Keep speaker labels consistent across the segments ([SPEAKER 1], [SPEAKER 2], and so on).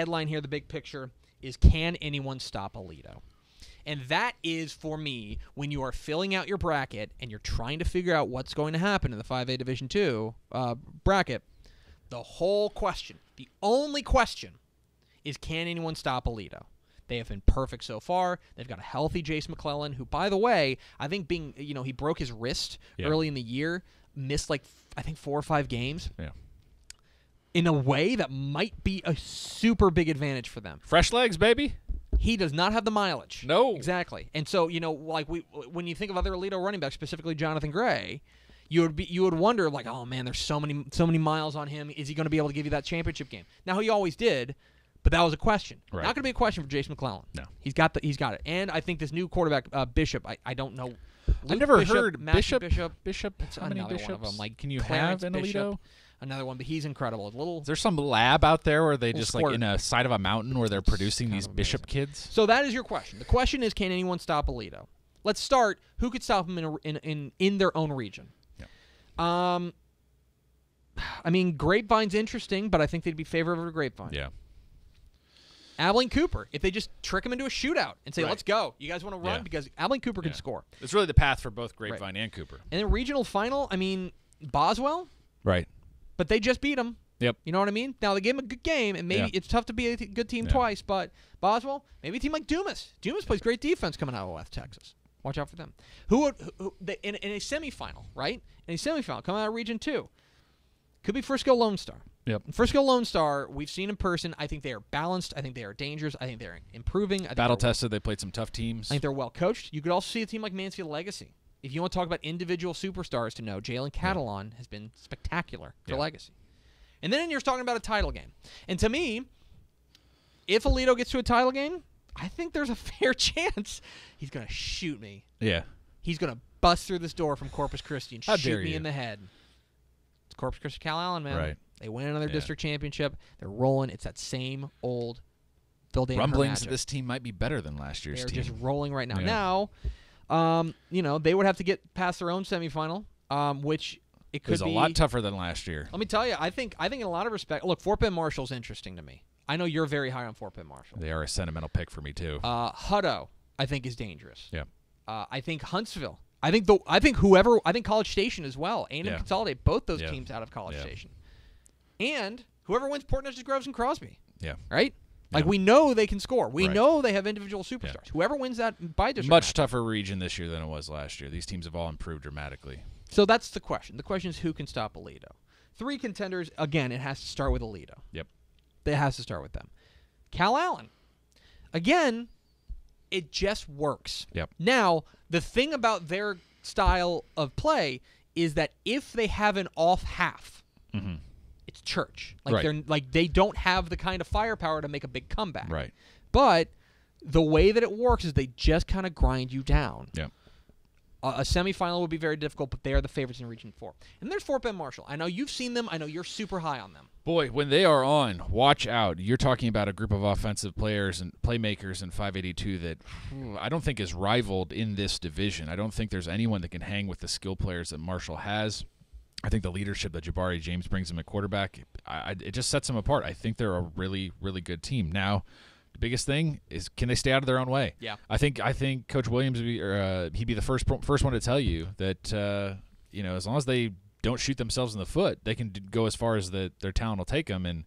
[SPEAKER 1] headline here, the big picture is can anyone stop Aledo? And that is for me when you are filling out your bracket and you're trying to figure out what's going to happen in the 5A Division 2 uh, bracket. The whole question, the only question is can anyone stop Aledo? They have been perfect so far. They've got a healthy Jase McClellan, who, by the way, I think being, you know, he broke his wrist
[SPEAKER 2] Yeah.
[SPEAKER 1] early in the year, missed like, I think, four or five games
[SPEAKER 2] Yeah.
[SPEAKER 1] In a way that might be a super big advantage for them.
[SPEAKER 2] Fresh legs, baby.
[SPEAKER 1] He does not have the mileage.
[SPEAKER 2] No.
[SPEAKER 1] exactly. And so you know, like we when you think of other Aledo running backs, specifically Jonathan Gray, you would be you would wonder like, oh man, there's so many so many miles on him. Is he going to be able to give you that championship game? Now he always did. But that was a question.
[SPEAKER 2] Right.
[SPEAKER 1] Not going to be a question for Jason McClellan.
[SPEAKER 2] No.
[SPEAKER 1] he's got the he's got it. And I think this new quarterback uh, Bishop. I, I don't know.
[SPEAKER 2] I've never
[SPEAKER 1] Bishop,
[SPEAKER 2] heard
[SPEAKER 1] Matthew
[SPEAKER 2] Bishop.
[SPEAKER 1] Bishop.
[SPEAKER 2] Bishop. How many
[SPEAKER 1] another
[SPEAKER 2] bishops?
[SPEAKER 1] one of them. Like
[SPEAKER 2] Can you
[SPEAKER 1] Clarence
[SPEAKER 2] have an
[SPEAKER 1] Bishop,
[SPEAKER 2] Aledo?
[SPEAKER 1] Another one, but he's incredible. A little
[SPEAKER 2] Is there some lab out there where they just like in a side of a mountain where they're producing these bishop kids?
[SPEAKER 1] So that is your question. The question is, can anyone stop Aledo? Let's start. Who could stop him in a, in, in in their own region? Yeah. Um, I mean, Grapevine's interesting, but I think they'd be favored over Grapevine.
[SPEAKER 2] Yeah.
[SPEAKER 1] Abilene Cooper, if they just trick him into a shootout and say,
[SPEAKER 2] Right.
[SPEAKER 1] "Let's go," you guys want to run
[SPEAKER 2] Yeah.
[SPEAKER 1] because Abilene Cooper can
[SPEAKER 2] Yeah.
[SPEAKER 1] score.
[SPEAKER 2] It's really the path for both Grapevine and Cooper.
[SPEAKER 1] And then regional final, I mean, Boswell,
[SPEAKER 2] Right.
[SPEAKER 1] But they just beat them.
[SPEAKER 2] Yep.
[SPEAKER 1] You know what I mean? Now they gave him a good game, and maybe
[SPEAKER 2] Yeah.
[SPEAKER 1] it's tough to be a t- good team
[SPEAKER 2] Yeah.
[SPEAKER 1] twice. But Boswell, maybe a team like Dumas. Dumas plays great defense coming out of West Texas. Watch out for them. Who would who, who, they, in, in a semifinal, right? In a semifinal, coming out of Region Two, could be Frisco Lone Star.
[SPEAKER 2] Yep.
[SPEAKER 1] And Frisco Lone Star, we've seen in person. I think they are balanced. I think they are dangerous. I think they're improving. I
[SPEAKER 2] Battle tested. They played some tough teams.
[SPEAKER 1] I think they're well coached. You could also see a team like Mansfield Legacy. If you want to talk about individual superstars to know, Jalen Catalon has been spectacular for
[SPEAKER 2] Yeah.
[SPEAKER 1] Legacy. And then you're talking about a title game. And to me, if Aledo gets to a title game, I think there's a fair chance he's going to shoot me.
[SPEAKER 2] yeah.
[SPEAKER 1] He's going to bust through this door from Corpus Christi and
[SPEAKER 2] How
[SPEAKER 1] shoot me
[SPEAKER 2] you.
[SPEAKER 1] in the head. It's Corpus Christi Calallen, man.
[SPEAKER 2] Right.
[SPEAKER 1] They win another
[SPEAKER 2] Yeah.
[SPEAKER 1] district championship. They're rolling. It's that same old Phil
[SPEAKER 2] Rumblings that this team might be better than last year's
[SPEAKER 1] They're
[SPEAKER 2] team.
[SPEAKER 1] just rolling right now.
[SPEAKER 2] Yeah.
[SPEAKER 1] Now, um, you know, they would have to get past their own semifinal, um, which it could
[SPEAKER 2] was a
[SPEAKER 1] be
[SPEAKER 2] lot tougher than last year.
[SPEAKER 1] Let me tell you, I think I think in a lot of respect, look, Fort Bend Marshall's interesting to me. I know you're very high on Fort Bend Marshall.
[SPEAKER 2] They are a sentimental pick for me too.
[SPEAKER 1] Uh, Hutto, I think is dangerous.
[SPEAKER 2] yeah.
[SPEAKER 1] Uh, I think Huntsville. I think the I think whoever I think College Station as well. A and M
[SPEAKER 2] Yeah.
[SPEAKER 1] Consolidate both those
[SPEAKER 2] Yeah.
[SPEAKER 1] teams out of College
[SPEAKER 2] Yeah.
[SPEAKER 1] Station, and whoever wins Port Neches Groves and Crosby.
[SPEAKER 2] Yeah.
[SPEAKER 1] Right. Like
[SPEAKER 2] Yeah.
[SPEAKER 1] we know they can score. We
[SPEAKER 2] Right.
[SPEAKER 1] know they have individual superstars. Whoever wins that by district
[SPEAKER 2] Much
[SPEAKER 1] match.
[SPEAKER 2] tougher region this year than it was last year. These teams have all improved dramatically.
[SPEAKER 1] So that's the question. The question is who can stop Aledo? Three contenders. Again, it has to start with Aledo.
[SPEAKER 2] Yep.
[SPEAKER 1] It has to start with them. Calallen. Again, it just works.
[SPEAKER 2] Yep.
[SPEAKER 1] Now, the thing about their style of play is that if they have an off half,
[SPEAKER 2] Mm-hmm.
[SPEAKER 1] It's church. Like
[SPEAKER 2] Right.
[SPEAKER 1] they're like they don't have the kind of firepower to make a big comeback.
[SPEAKER 2] Right.
[SPEAKER 1] But the way that it works is they just kind of grind you down.
[SPEAKER 2] Yep.
[SPEAKER 1] A, a semifinal would be very difficult, but they are the favorites in Region Four. And there's Fort Bend Marshall. I know you've seen them. I know you're super high on them.
[SPEAKER 2] Boy, when they are on, watch out. You're talking about a group of offensive players and playmakers in 582 that I don't think is rivaled in this division. I don't think there's anyone that can hang with the skill players that Marshall has. I think the leadership that Jabari James brings him at quarterback, I, it just sets them apart. I think they're a really, really good team. Now, the biggest thing is can they stay out of their own way?
[SPEAKER 1] Yeah.
[SPEAKER 2] I think I think Coach Williams would be, or, uh, he'd be the first first one to tell you that uh, you know as long as they don't shoot themselves in the foot, they can go as far as the, their talent will take them. And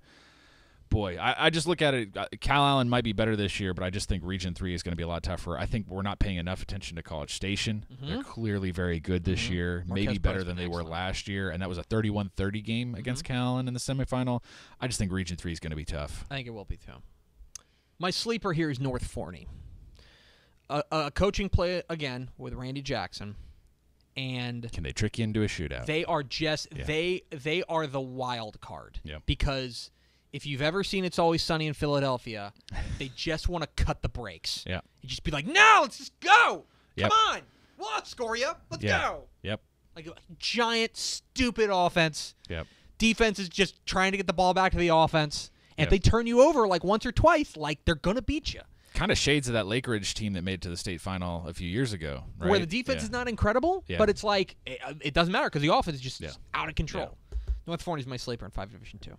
[SPEAKER 2] boy, I, I just look at it. uh, Calallen might be better this year, but I just think Region Three is going to be a lot tougher. I think we're not paying enough attention to College Station. Mm-hmm. They're clearly very good this mm-hmm. year,
[SPEAKER 1] Marquez
[SPEAKER 2] maybe better than they were last year, and that was a 31-30 game mm-hmm. against Calallen in the semifinal. I just think Region Three is going to be tough.
[SPEAKER 1] I think it will be too. My sleeper here is North Forney. A, a coaching play again with Randy Jackson, and
[SPEAKER 2] Can they trick you into a shootout?
[SPEAKER 1] they are just
[SPEAKER 2] Yeah.
[SPEAKER 1] they they are the wild card.
[SPEAKER 2] Yeah.
[SPEAKER 1] Because if you've ever seen It's Always Sunny in Philadelphia, they just want to cut the brakes.
[SPEAKER 2] yeah.
[SPEAKER 1] You just be like, no, let's just go.
[SPEAKER 2] Yep.
[SPEAKER 1] Come on, we'll outscore you. Let's
[SPEAKER 2] Yeah.
[SPEAKER 1] go.
[SPEAKER 2] Yep.
[SPEAKER 1] Like a giant, stupid offense.
[SPEAKER 2] Yep.
[SPEAKER 1] Defense is just trying to get the ball back to the offense. And if they turn you over like once or twice, like they're gonna beat you.
[SPEAKER 2] Kind of shades of that Lake Ridge team that made it to the state final a few years ago, right?
[SPEAKER 1] Where the defense
[SPEAKER 2] Yeah.
[SPEAKER 1] is not incredible,
[SPEAKER 2] Yeah.
[SPEAKER 1] but it's like it, uh, it doesn't matter because the offense is just out of control. North Forney is my sleeper in five division two.